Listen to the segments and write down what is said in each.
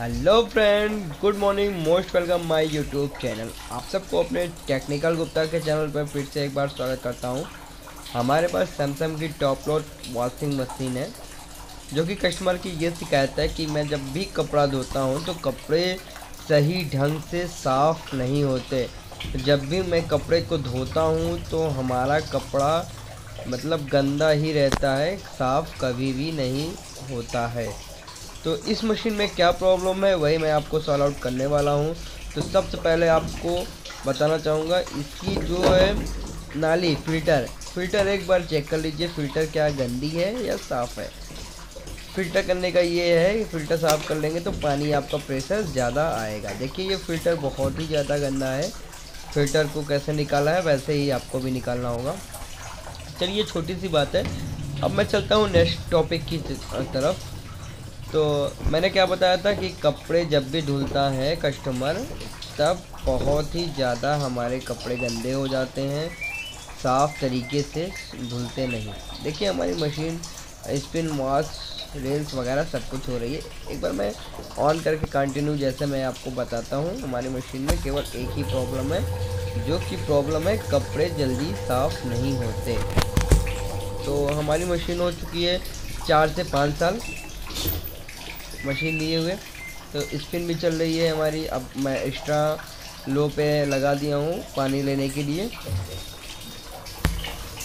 Hello friend good morning most welcome my YouTube channel आप सबको अपने टेक्निकल गुप्ता के चैनल पर फिर से एक बार स्वागत करता हूँ। हमारे पास सैमसंग की टॉप लोड वॉशिंग मशीन है, जो कि कस्टमर की ये शिकायत है कि मैं जब भी कपड़ा धोता हूँ तो कपड़े सही ढंग से साफ़ नहीं होते। जब भी मैं कपड़े को धोता हूँ तो हमारा कपड़ा मतलब गंदा ही रहता है, साफ़ कभी भी नहीं होता है। तो इस मशीन में क्या प्रॉब्लम है, वही मैं आपको सॉल्व आउट करने वाला हूँ। तो सबसे पहले आपको बताना चाहूँगा, इसकी जो है नाली फ़िल्टर फ़िल्टर एक बार चेक कर लीजिए फ़िल्टर क्या गंदी है या साफ़ है? फ़िल्टर करने का ये है कि फ़िल्टर साफ़ कर लेंगे तो पानी आपका प्रेशर ज़्यादा आएगा। देखिए, ये फ़िल्टर बहुत ही ज़्यादा गंदा है। फ़िल्टर को कैसे निकाला है, वैसे ही आपको भी निकालना होगा। चलिए, छोटी सी बात है। अब मैं चलता हूँ नेक्स्ट टॉपिक की तरफ़। तो मैंने क्या बताया था कि कपड़े जब भी धुलता है कस्टमर तब बहुत ही ज़्यादा हमारे कपड़े गंदे हो जाते हैं, साफ़ तरीके से धुलते नहीं। देखिए हमारी मशीन स्पिन वॉश रेल्स वगैरह सब कुछ हो रही है। एक बार मैं ऑन करके कंटिन्यू जैसे मैं आपको बताता हूँ, हमारी मशीन में केवल एक ही प्रॉब्लम है, जो कि प्रॉब्लम है कपड़े जल्दी साफ़ नहीं होते। तो हमारी मशीन हो चुकी है चार से पाँच साल। मशीन लिए हुए। तो स्पिन भी चल रही है हमारी। अब मैं एक्स्ट्रा लो पे लगा दिया हूँ पानी लेने के लिए।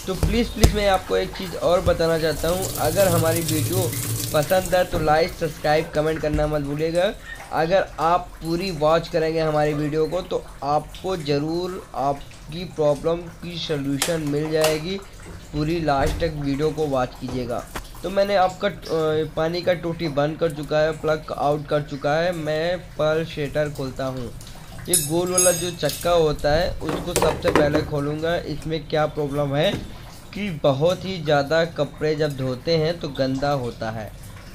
तो प्लीज़ प्लीज़ मैं आपको एक चीज़ और बताना चाहता हूँ। अगर हमारी वीडियो पसंद है तो लाइक सब्सक्राइब कमेंट करना मत भूलिएगा। अगर आप पूरी वॉच करेंगे हमारी वीडियो को तो आपको ज़रूर आपकी प्रॉब्लम की सलूशन मिल जाएगी। पूरी लास्ट तक वीडियो को वॉच कीजिएगा। तो मैंने आपका पानी का टूटी बंद कर चुका है, प्लग आउट कर चुका है, मैं पर शेटर खोलता हूँ। ये गोल वाला जो चक्का होता है, उसको सबसे पहले खोलूँगा। इसमें क्या प्रॉब्लम है कि बहुत ही ज़्यादा कपड़े जब धोते हैं तो गंदा होता है।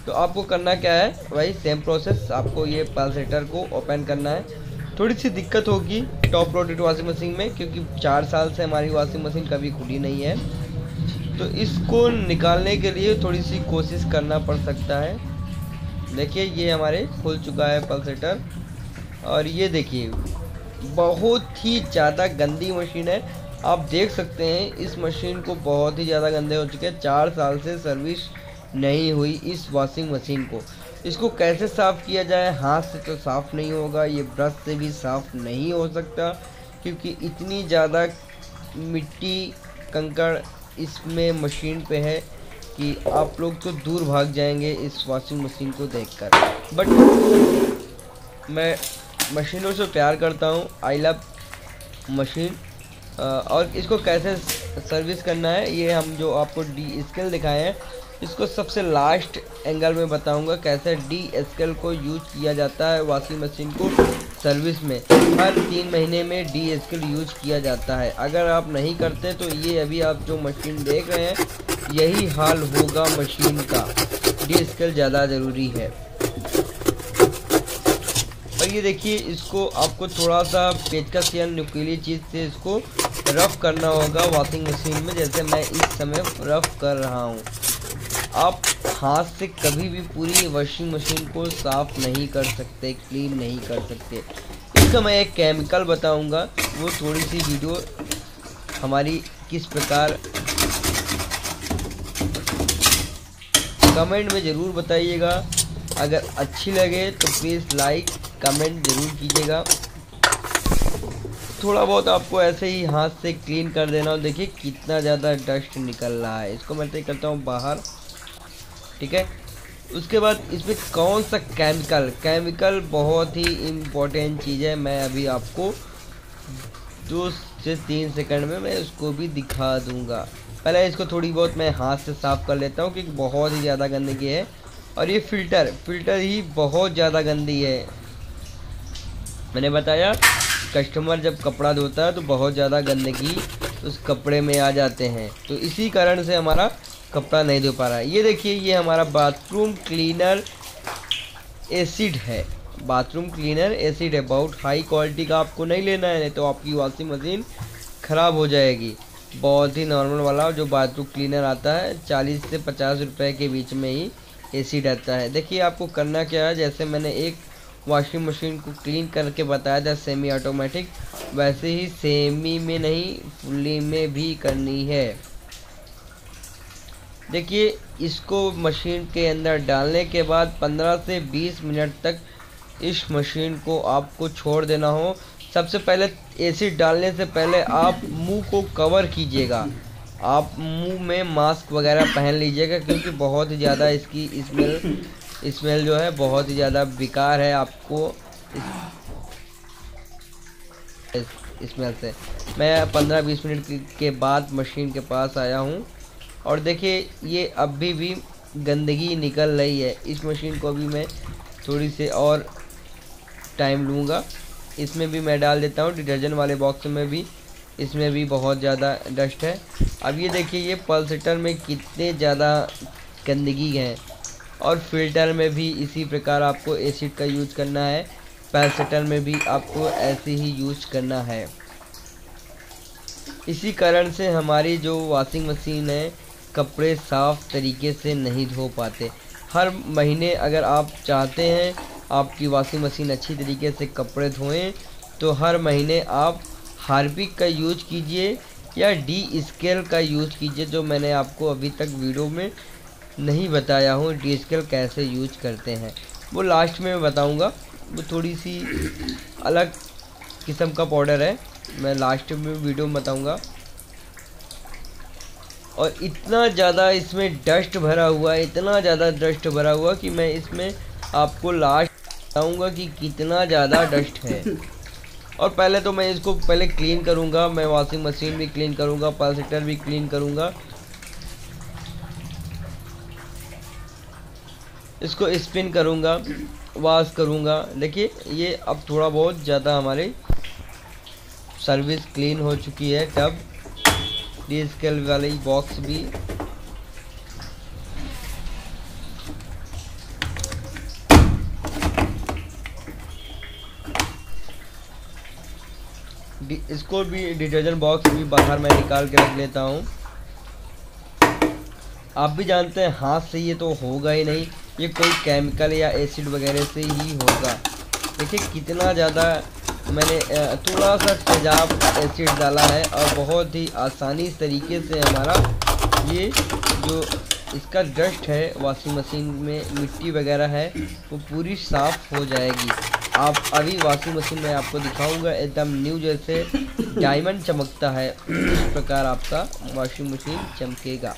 तो आपको करना क्या है वही सेम प्रोसेस आपको ये पल्सेटर को ओपन करना है। थोड़ी सी दिक्कत होगी टॉप रोटेड वॉशिंग मशीन में, क्योंकि चार साल से हमारी वॉशिंग मशीन कभी खुली नहीं है। तो इसको निकालने के लिए थोड़ी सी कोशिश करना पड़ सकता है। देखिए, ये हमारे खुल चुका है पल्सेटर और ये देखिए, बहुत ही ज़्यादा गंदी मशीन है। आप देख सकते हैं, इस मशीन को बहुत ही ज़्यादा गंदे हो चुके हैं। चार साल से सर्विस नहीं हुई इस वॉशिंग मशीन को। इसको कैसे साफ़ किया जाए? हाथ से तो साफ़ नहीं होगा, ये ब्रश से भी साफ़ नहीं हो सकता, क्योंकि इतनी ज़्यादा मिट्टी, कंकड़ इसमें मशीन पे है कि आप लोग तो दूर भाग जाएँगे इस वॉशिंग मशीन को देखकर। बट मैं मशीनों से प्यार करता हूँ। आई लव मशीन और इसको कैसे सर्विस करना है, ये हम जो आपको डी स्केल दिखाए हैं, इसको सबसे लास्ट एंगल में बताऊँगा, कैसे डी स्केल को यूज़ किया जाता है वॉशिंग मशीन को। सर्विस में। हर तीन महीने में डी स्केल यूज़ किया जाता है। अगर आप नहीं करते तो ये अभी आप जो मशीन देख रहे हैं, यही हाल होगा मशीन का। डी स्केल ज़्यादा ज़रूरी है। और ये देखिए, इसको आपको थोड़ा सा पेचकस या नुकीली चीज़ से इसको रफ़ करना होगा वॉशिंग मशीन में। जैसे मैं इस समय रफ़ कर रहा हूँ। आप हाथ से कभी भी पूरी वॉशिंग मशीन को साफ़ नहीं कर सकते क्लीन नहीं कर सकते। इसका मैं एक केमिकल बताऊँगा, वो थोड़ी सी वीडियो हमारी किस प्रकार कमेंट में ज़रूर बताइएगा। अगर अच्छी लगे तो प्लीज़ लाइक कमेंट ज़रूर कीजिएगा। थोड़ा बहुत आपको ऐसे ही हाथ से क्लीन कर देना। और देखिए कितना ज़्यादा डस्ट निकल रहा है। इसको मैं तय करता हूँ बाहर। ठीक है? उसके बाद इसमें कौन सा केमिकल केमिकल बहुत ही इम्पोर्टेंट चीज़ है। मैं अभी आपको दो से तीन सेकंड में मैं उसको भी दिखा दूँगा। पहले इसको थोड़ी बहुत मैं हाथ से साफ़ कर लेता हूँ, क्योंकि बहुत ही ज़्यादा गंदगी है। और ये फ़िल्टर फ़िल्टर ही बहुत ज़्यादा गंदी है। मैंने बताया कस्टमर जब कपड़ा धोता है तो बहुत ज़्यादा गंदगी उस कपड़े में आ जाते हैं। तो इसी कारण से हमारा कपड़ा नहीं धो पा रहा है। ये देखिए, ये हमारा बाथरूम क्लीनर एसिड है। बाथरूम क्लीनर एसिड है बहुत हाई क्वालिटी का आपको नहीं लेना है, नहीं तो आपकी वॉशिंग मशीन ख़राब हो जाएगी। बहुत ही नॉर्मल वाला जो बाथरूम क्लीनर आता है, चालीस से पचास रुपए के बीच में ही एसिड आता है। देखिए, आपको करना क्या है, जैसे मैंने एक वॉशिंग मशीन को क्लीन करके बताया था सेमी ऑटोमेटिक वैसे ही सेमी में नहीं फुल्ली में भी करनी है। देखिए, इसको मशीन के अंदर डालने के बाद 15 से 20 मिनट तक इस मशीन को आपको छोड़ देना हो। सबसे पहले एसिड डालने से पहले आप मुँह को कवर कीजिएगा। आप मुँह में मास्क वगैरह पहन लीजिएगा क्योंकि बहुत ही ज़्यादा इसकी स्मेल स्मेल जो है बहुत ही ज़्यादा बेकार है आपको स्मेल से। मैं 15-20 मिनट के बाद मशीन के पास आया हूँ। और देखिए, ये अभी भी गंदगी निकल रही है। इस मशीन को भी मैं थोड़ी से और टाइम लूँगा। इसमें भी मैं डाल देता हूँ, डिटर्जेंट वाले बॉक्स में भी। इसमें भी बहुत ज़्यादा डस्ट है। अब ये देखिए, ये पल्सटर में कितने ज़्यादा गंदगी है। और फ़िल्टर में भी इसी प्रकार आपको एसिड का यूज़ करना है। पैलसेटर में भी आपको ऐसे ही यूज़ करना है। इसी कारण से हमारी जो वॉशिंग मशीन है कपड़े साफ़ तरीके से नहीं धो पाते। हर महीने अगर आप चाहते हैं आपकी वॉशिंग मशीन अच्छी तरीके से कपड़े धोएँ तो हर महीने आप हार्पिक का यूज़ कीजिए या डी स्केल का यूज़ कीजिए, जो मैंने आपको अभी तक वीडियो में नहीं बताया हूँ डी स्केल कैसे यूज़ करते हैं। वो लास्ट में बताऊँगा। वो थोड़ी सी अलग किस्म का पाउडर है। मैं लास्ट में वीडियो में बताऊँगा। और इतना ज़्यादा इसमें डस्ट भरा हुआ है इतना ज़्यादा डस्ट भरा हुआ कि मैं इसमें आपको लास्ट बताऊँगा कि कितना ज़्यादा डस्ट है। और पहले तो मैं इसको पहले क्लीन करूँगा, मैं वॉशिंग मशीन भी क्लीन करूँगा पल्सेटर भी क्लीन करूँगा। इसको स्पिन करूँगा वॉश करूँगा। देखिए, ये अब थोड़ा बहुत ज़्यादा हमारी सर्विस क्लीन हो चुकी है टब डी स्केल वाली बॉक्स भी। इसको भी डिटर्जेंट बॉक्स भी बाहर मैं निकाल के रख लेता हूँ। आप भी जानते हैं, हाथ से ये तो होगा ही नहीं। ये कोई केमिकल या एसिड वगैरह से ही होगा। देखिए कितना ज़्यादा मैंने थोड़ा सा तेजाब एसिड डाला है और बहुत ही आसानी तरीके से हमारा ये जो इसका डस्ट है वॉशिंग मशीन में मिट्टी वगैरह है, वो पूरी साफ़ हो जाएगी। आप अभी वॉशिंग मशीन में आपको दिखाऊँगा, एकदम न्यू जैसे डायमंड चमकता है। इस प्रकार आपका वॉशिंग मशीन चमकेगा।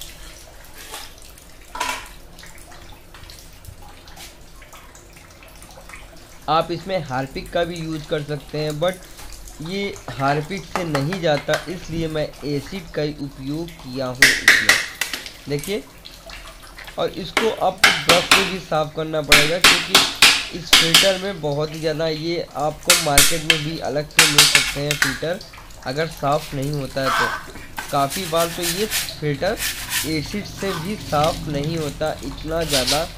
आप इसमें हार्पिक का भी यूज़ कर सकते हैं, बट ये हार्पिक से नहीं जाता, इसलिए मैं एसिड का ही उपयोग किया हूँ इसमें। देखिए, और इसको आपको ब्रश से भी साफ़ करना पड़ेगा, क्योंकि इस फ़िल्टर में बहुत ही ज़्यादा ये आपको मार्केट में भी अलग से मिल सकते हैं फ़िल्टर, अगर साफ़ नहीं होता है तो। काफ़ी बार तो ये फ़िल्टर एसिड से भी साफ़ नहीं होता, इतना ज़्यादा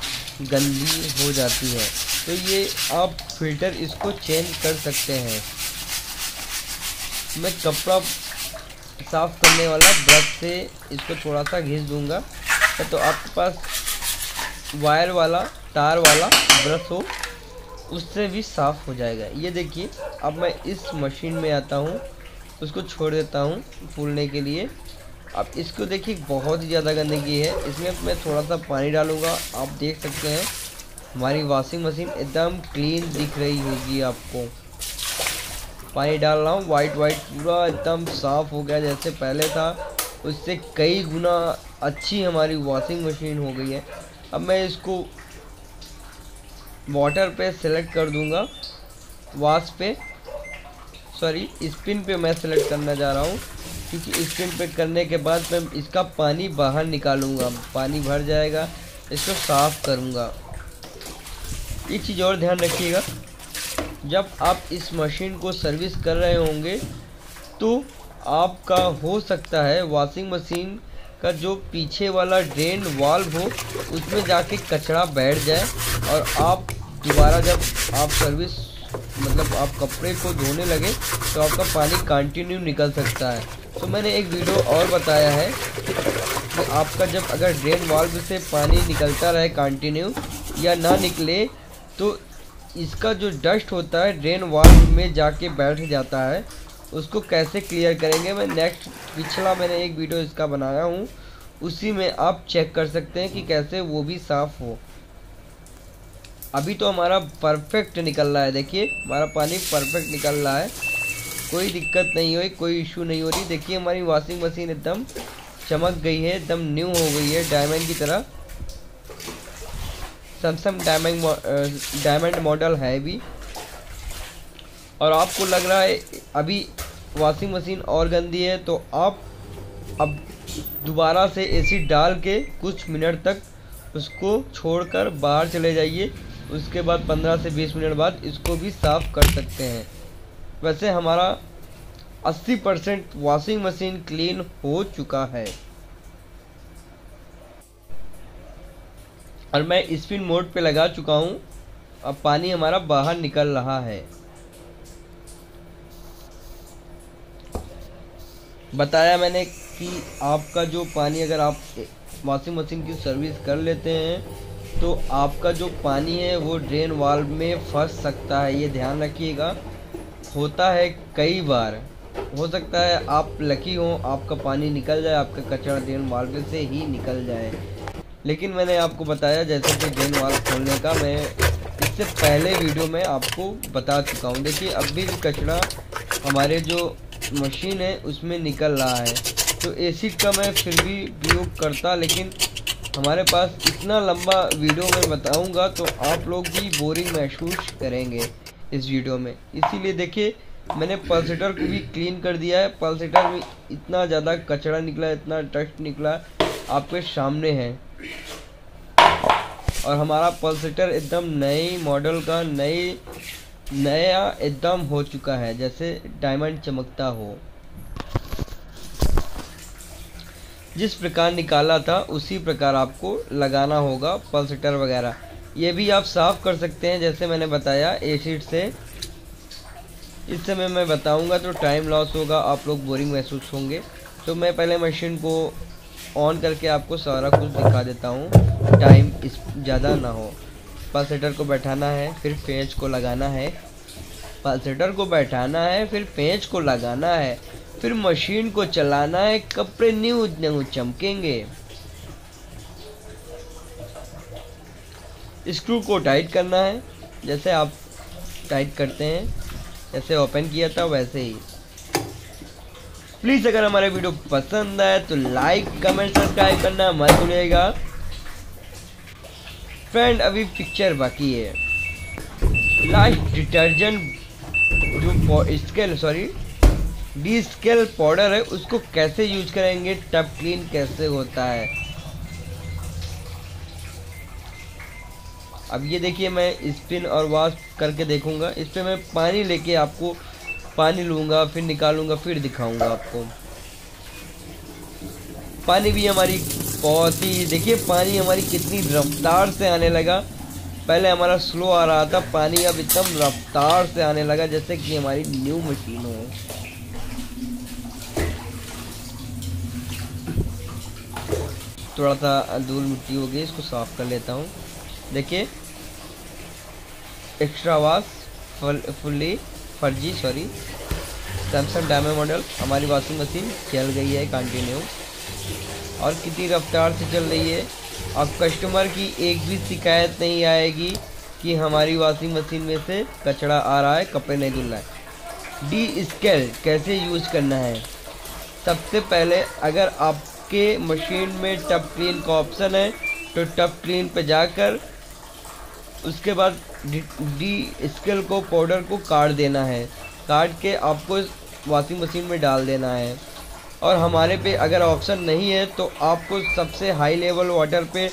गंदी हो जाती है। तो ये आप फ़िल्टर इसको चेंज कर सकते हैं। मैं कपड़ा साफ़ करने वाला ब्रश से इसको थोड़ा सा घिस दूँगा। तो आपके पास वायर वाला, तार वाला ब्रश हो, उससे भी साफ़ हो जाएगा। ये देखिए, अब मैं इस मशीन में आता हूँ। उसको छोड़ देता हूँ फूलने के लिए। अब इसको देखिए, बहुत ही ज़्यादा गंदगी है। इसमें मैं थोड़ा सा पानी डालूँगा। आप देख सकते हैं। हमारी वॉशिंग मशीन एकदम क्लीन दिख रही होगी आपको। पानी डाल रहा हूँ वाइट वाइट पूरा एकदम साफ़ हो गया, जैसे पहले था। उससे कई गुना अच्छी हमारी वॉशिंग मशीन हो गई है। अब मैं इसको वाटर पे सेलेक्ट कर दूँगा। वाश पे सॉरी स्पिन पे मैं सेलेक्ट करना जा रहा हूँ। क्योंकि स्पिन पे करने के बाद मैं इसका पानी बाहर निकालूँगा। पानी भर जाएगा, इसको साफ़ करूँगा। एक चीज़ और ध्यान रखिएगा, जब आप इस मशीन को सर्विस कर रहे होंगे तो आपका हो सकता है वॉशिंग मशीन का जो पीछे वाला ड्रेन वाल्व हो, उसमें जाके कचरा बैठ जाए और आप दोबारा जब आप सर्विस मतलब आप कपड़े को धोने लगे तो आपका पानी कंटिन्यू निकल सकता है। तो मैंने एक वीडियो और बताया है कि आपका जब अगर ड्रेन वाल्व से पानी निकलता रहे कंटिन्यू या ना निकले तो इसका जो डस्ट होता है ड्रेन वाल में जाके बैठ जाता है, उसको कैसे क्लियर करेंगे? मैं नेक्स्ट पिछला मैंने एक वीडियो इसका बनाया हूँ। उसी में आप चेक कर सकते हैं कि कैसे वो भी साफ़ हो। अभी तो हमारा परफेक्ट निकल रहा है, देखिए, हमारा पानी परफेक्ट निकल रहा है। कोई दिक्कत नहीं हुई, कोई इशू नहीं हो रही। देखिए, हमारी वॉशिंग मशीन एकदम चमक गई है, एकदम न्यू हो गई है डायमंड की तरह। सैमसंग डायमंड डायमंड मॉडल है भी। और आपको लग रहा है अभी वॉशिंग मशीन और गंदी है तो आप अब दोबारा से एसिड डाल के कुछ मिनट तक उसको छोड़कर बाहर चले जाइए। उसके बाद 15 से 20 मिनट बाद इसको भी साफ़ कर सकते हैं। वैसे हमारा 80 परसेंट वॉशिंग मशीन क्लीन हो चुका है। और मैं स्पिन मोड पे लगा चुका हूँ। अब पानी हमारा बाहर निकल रहा है। बताया मैंने कि आपका जो पानी अगर आप वॉशिंग मशीन की सर्विस कर लेते हैं तो आपका जो पानी है, वो ड्रेन वाल में फंस सकता है। ये ध्यान रखिएगा। होता है कई बार। हो सकता है आप लकी हो, आपका पानी निकल जाए, आपका कचरा ड्रेन वाल में से ही निकल जाए। लेकिन मैंने आपको बताया, जैसे कि गेंद वाल खोलने का, मैं इससे पहले वीडियो में आपको बता चुका हूँ। देखिए अभी भी कचरा हमारे जो मशीन है, उसमें निकल रहा है। तो एसिड का मैं फिर भी प्रयोग करता, लेकिन हमारे पास इतना लंबा वीडियो मैं बताऊँगा तो आप लोग भी बोरिंग महसूस करेंगे इस वीडियो में। इसीलिए देखिए, मैंने पल्सेटर को भी क्लीन कर दिया है। पल्सेटर में इतना ज़्यादा कचरा निकला, इतना डस्ट निकला, आपके सामने है। और हमारा पल्सेटर एकदम नई मॉडल का नई, नया एकदम हो चुका है, जैसे डायमंड चमकता हो। जिस प्रकार निकाला था, उसी प्रकार आपको लगाना होगा पल्सेटर वगैरह। ये भी आप साफ़ कर सकते हैं, जैसे मैंने बताया एसिड से। इस समय मैं बताऊँगा तो टाइम लॉस होगा, आप लोग बोरिंग महसूस होंगे। तो मैं पहले मशीन को ऑन करके आपको सारा कुछ दिखा देता हूँ। टाइम इस ज़्यादा ना हो। पल्सेटर को बैठाना है, फिर पेंच को लगाना है। पल्सेटर को बैठाना है, फिर पेंच को लगाना है। फिर मशीन को चलाना है, कपड़े न्यू न्यू चमकेंगे। स्क्रू को टाइट करना है, जैसे आप टाइट करते हैं, जैसे ओपन किया था, वैसे ही। प्लीज़ अगर हमारे वीडियो पसंद आए तो लाइक कमेंट सब्सक्राइब करना मत भूलिएगा। फ्रेंड अभी पिक्चर बाकी है। लास्ट डिटर्जेंट जो scale sorry descale powder है, उसको कैसे यूज़ करेंगे टप क्लीन कैसे होता है? अब ये देखिए, मैं स्पिन और वॉश करके देखूँगा। इस पर मैं पानी लेके आपको पानी लूँगा, फिर निकालूँगा, फिर दिखाऊँगा आपको। पानी भी हमारी बहुत ही, देखिए पानी हमारी कितनी रफ्तार से आने लगा। पहले हमारा स्लो आ रहा था, पानी अब एकदम रफ्तार से आने लगा, जैसे कि हमारी न्यू मशीन हो। थोड़ा सा धूल मिट्टी हो गई, इसको साफ़ कर लेता हूँ। देखिए एक्स्ट्रा वाश फुल्ली फर्जी सॉरी सैमसंग डायमंड मॉडल हमारी वॉशिंग मशीन चल गई है कंटिन्यू और कितनी रफ्तार से चल रही है। अब कस्टमर की एक भी शिकायत नहीं आएगी कि हमारी वॉशिंग मशीन में से कचरा आ रहा है, कपड़े नहीं धुल रहा है। डी स्केल कैसे यूज़ करना है? सबसे पहले अगर आपके मशीन में टप क्लीन का ऑप्शन है तो टप क्लीन पर जाकर उसके बाद डी स्केल को, पाउडर को काट देना है। काट के आपको इस वॉशिंग मशीन में डाल देना है। और हमारे पे अगर ऑप्शन नहीं है तो आपको सबसे हाई लेवल वाटर पे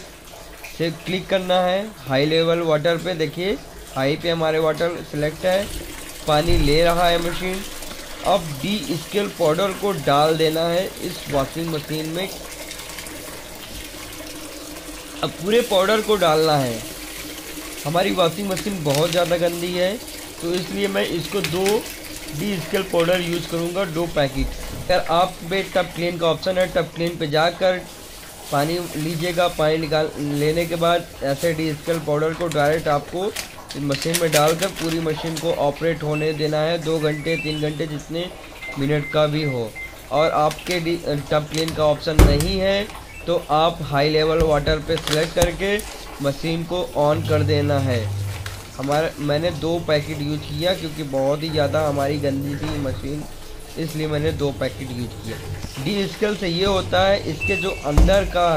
से क्लिक करना है। हाई लेवल वाटर पे देखिए, हाई पे हमारे वाटर सिलेक्ट है। पानी ले रहा है मशीन। अब डी स्केल पाउडर को डाल देना है इस वॉशिंग मशीन में। अब पूरे पाउडर को डालना है। हमारी वॉशिंग मशीन बहुत ज़्यादा गंदी है तो इसलिए मैं इसको दो डी स्केल पाउडर यूज़ करूँगा, दो पैकेट अगर आप पे टप क्लीन का ऑप्शन है टप क्लीन पे जाकर पानी लीजिएगा, पानी निकाल लेने के बाद ऐसे डी स्केल पाउडर को डायरेक्ट आपको मशीन में डालकर पूरी मशीन को ऑपरेट होने देना है, दो घंटे, तीन घंटे जितने मिनट का भी हो। और आपके टब क्लीन का ऑप्शन नहीं है तो आप हाई लेवल वाटर पे सिलेक्ट करके मशीन को ऑन कर देना है। हमारा, मैंने दो पैकेट यूज़ किया क्योंकि बहुत ही ज़्यादा हमारी गंदी थी मशीन इसलिए मैंने दो पैकेट यूज़ किया। डी स्केल से ये होता है, इसके जो अंदर का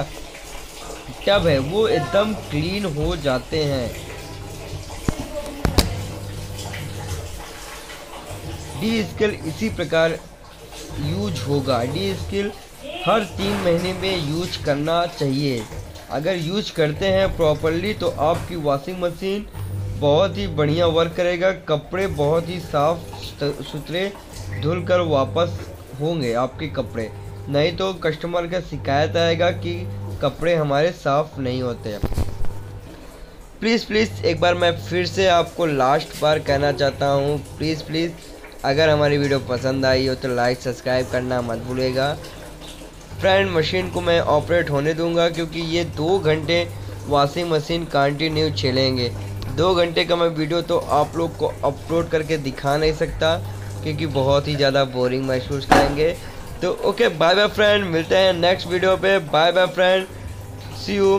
टब है, वो एकदम क्लीन हो जाते हैं। डी स्केल इसी प्रकार यूज़ होगा। डी स्केल हर तीन महीने में यूज़ करना चाहिए। अगर यूज़ करते हैं प्रॉपरली तो आपकी वॉशिंग मशीन बहुत ही बढ़िया वर्क करेगा। कपड़े बहुत ही साफ़ सुथरे धुल कर वापस होंगे आपके कपड़े। नहीं तो कस्टमर का शिकायत आएगा कि कपड़े हमारे साफ़ नहीं होते प्लीज़ प्लीज़ एक बार मैं फिर से आपको लास्ट बार कहना चाहता हूँ। प्लीज़ प्लीज़ अगर हमारी वीडियो पसंद आई हो तो लाइक सब्सक्राइब करना मत भूलेगा फ्रेंड मशीन को मैं ऑपरेट होने दूँगा क्योंकि ये दो घंटे वॉशिंग मशीन कंटिन्यू चलेंगे। दो घंटे का मैं वीडियो तो आप लोग को अपलोड करके दिखा नहीं सकता क्योंकि बहुत ही ज़्यादा बोरिंग महसूस करेंगे। तो ओके बाय बाय फ्रेंड मिलते हैं नेक्स्ट वीडियो पे। Bye bye friend see you